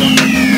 Musik